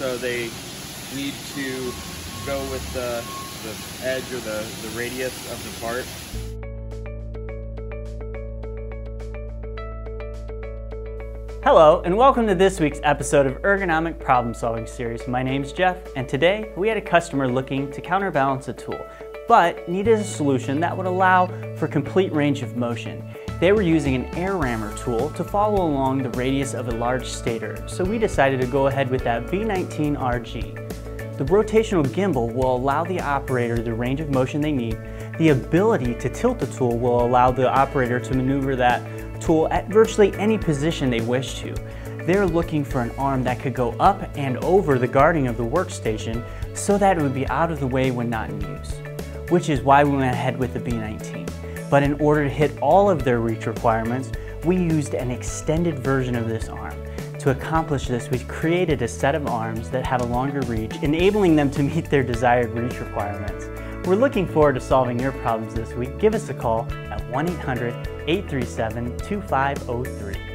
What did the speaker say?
so they need to go with the, the edge or the, the radius of the part. Hello, and welcome to this week's episode of Ergonomic Problem Solving Series. My name's Jeff, and today we had a customer looking to counterbalance a tool, but needed a solution that would allow for complete range of motion. They were using an air rammer tool to follow along the radius of a large stator, so we decided to go ahead with that B-19-RG. The rotational gimbal will allow the operator the range of motion they need. The ability to tilt the tool will allow the operator to maneuver that tool at virtually any position they wish to. They're looking for an arm that could go up and over the guarding of the workstation so that it would be out of the way when not in use, which is why we went ahead with the B-19. But in order to hit all of their reach requirements, we used an extended version of this arm. To accomplish this, we created a set of arms that have a longer reach, enabling them to meet their desired reach requirements. We're looking forward to solving your problems this week. Give us a call at 1-800-837-2503.